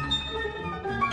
Música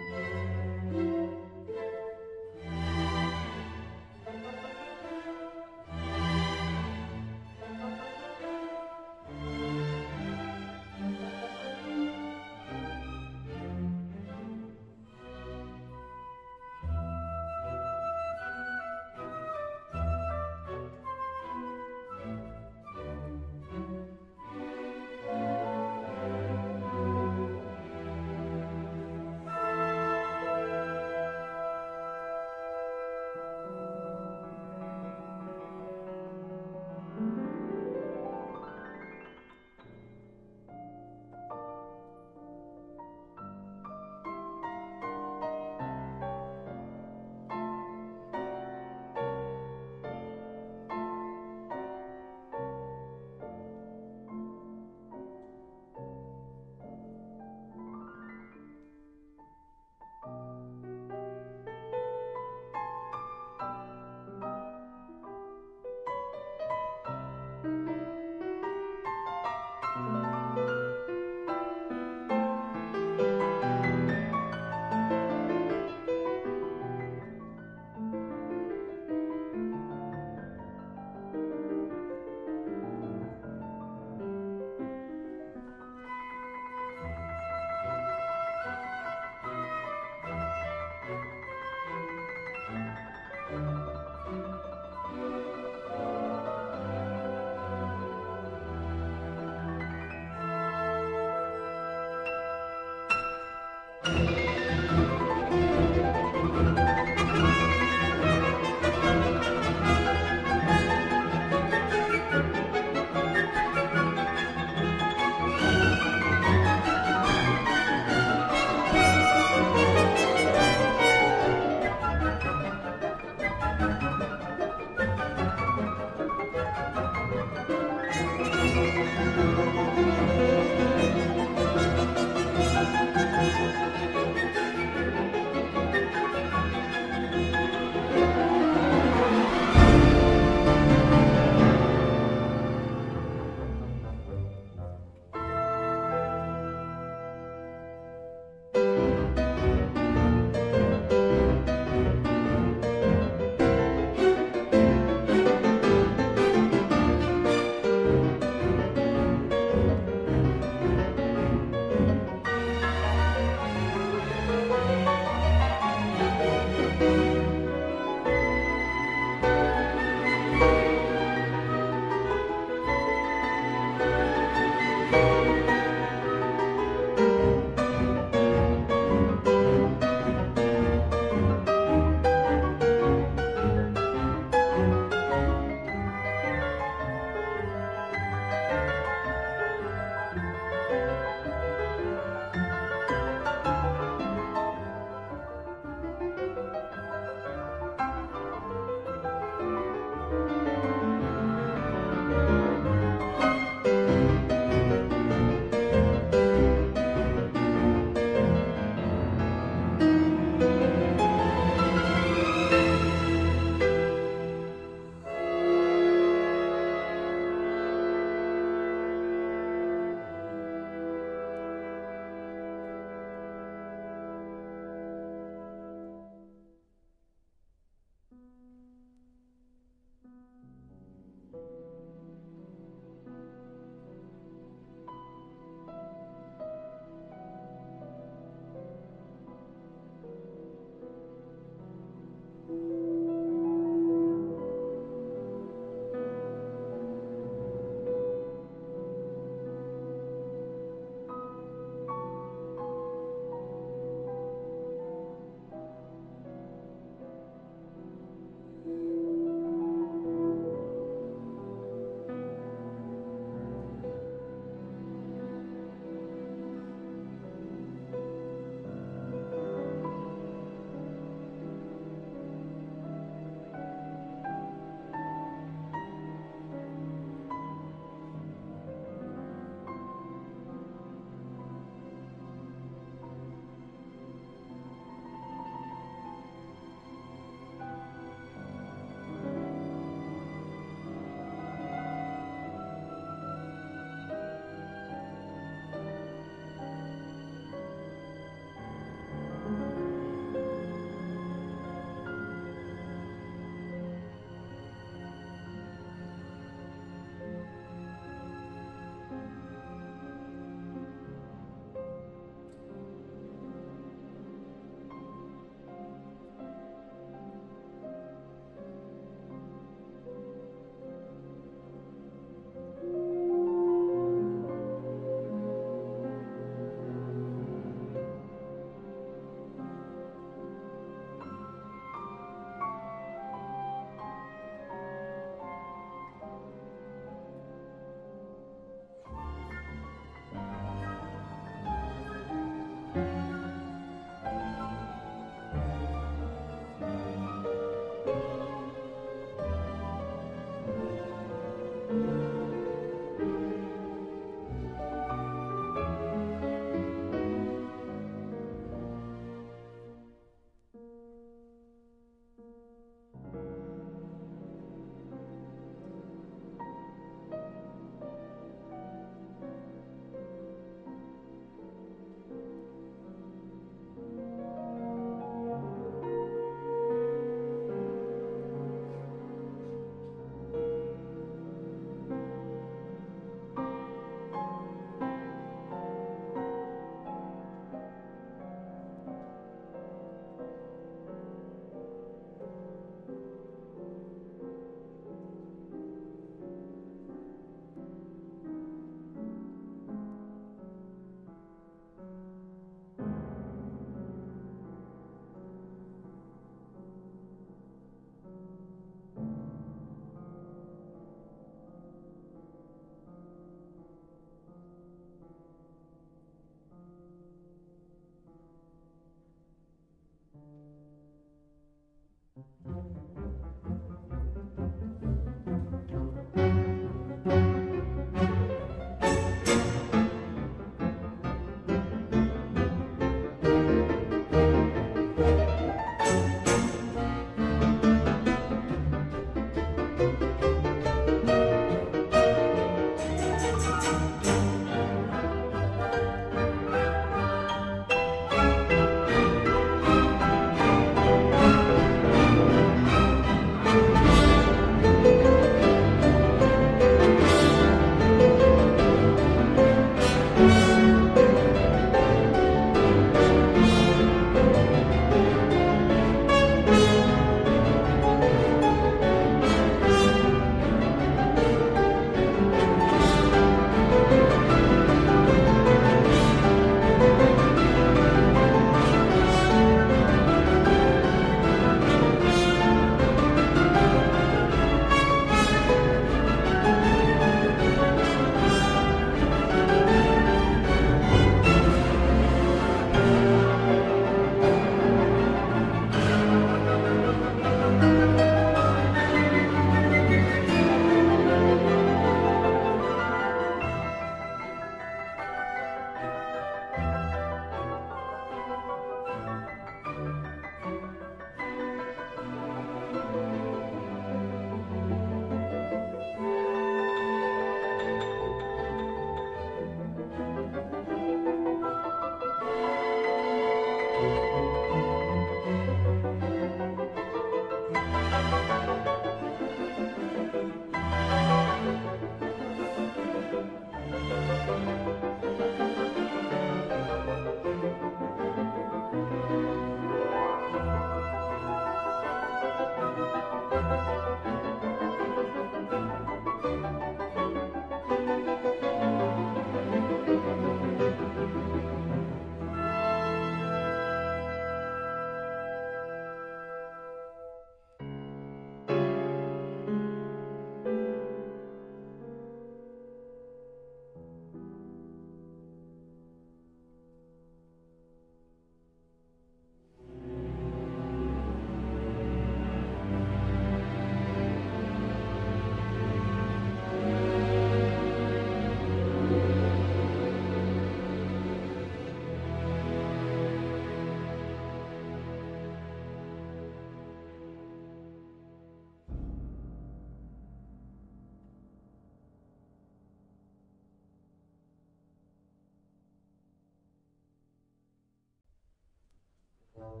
Thank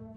you.